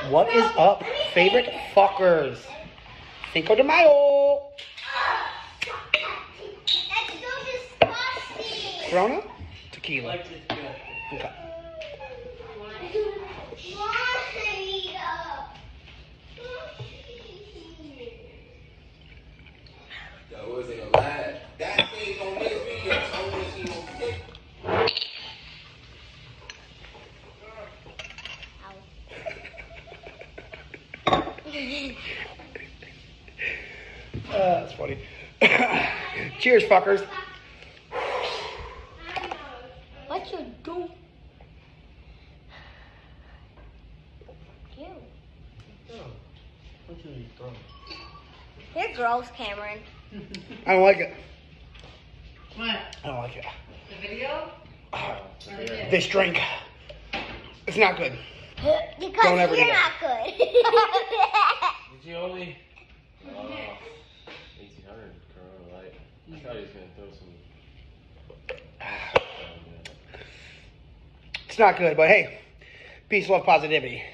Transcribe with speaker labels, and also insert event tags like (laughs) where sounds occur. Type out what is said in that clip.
Speaker 1: What is up, favorite fuckers? Cinco de Mayo. Corona? Tequila. Okay.
Speaker 2: Yo, wasn't gonna lie.
Speaker 1: Uh, that's funny. (coughs) Cheers, fuckers.
Speaker 3: What you do? You.
Speaker 4: What you throwing?
Speaker 3: You're gross, Cameron.
Speaker 1: I don't like it.
Speaker 5: What?
Speaker 1: I don't like it.
Speaker 5: The video? Or the dip?
Speaker 1: This drink. It's not good. (laughs)
Speaker 3: Because
Speaker 1: Don't ever
Speaker 3: you're
Speaker 1: do
Speaker 3: not good. (laughs)
Speaker 2: Did only? Oh, 1800 Corona Light. I thought he was gonna throw some.
Speaker 1: It's not good, but hey, peace, love, positivity.